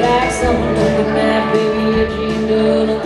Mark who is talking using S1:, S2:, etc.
S1: Like someone looking at baby you dreamed of